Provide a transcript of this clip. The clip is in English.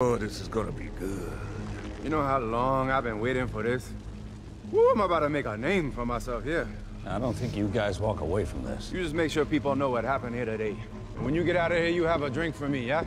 Oh, this is gonna be good. You know how long I've been waiting for this? Woo, I'm about to make a name for myself here. I don't think you guys walk away from this. You just make sure people know what happened here today. When you get out of here, you have a drink for me, yeah?